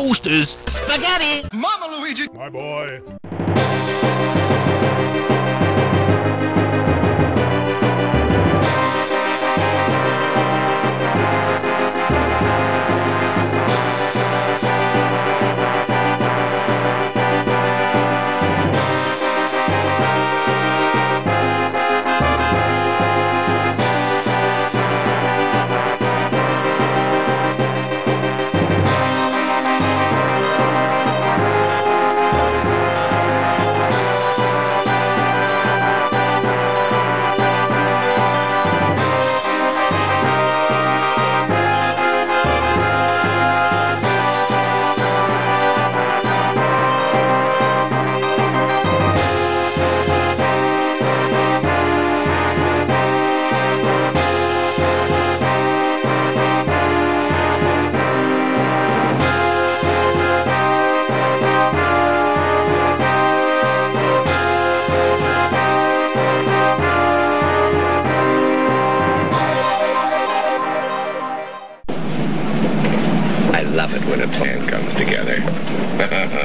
toasters. Spaghetti! Mama Luigi! My boy. love it when a plan comes together.